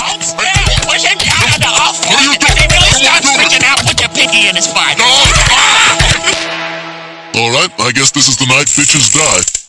Are you If he really starts your pinky in his butt. All right, I guess this is the night bitches die.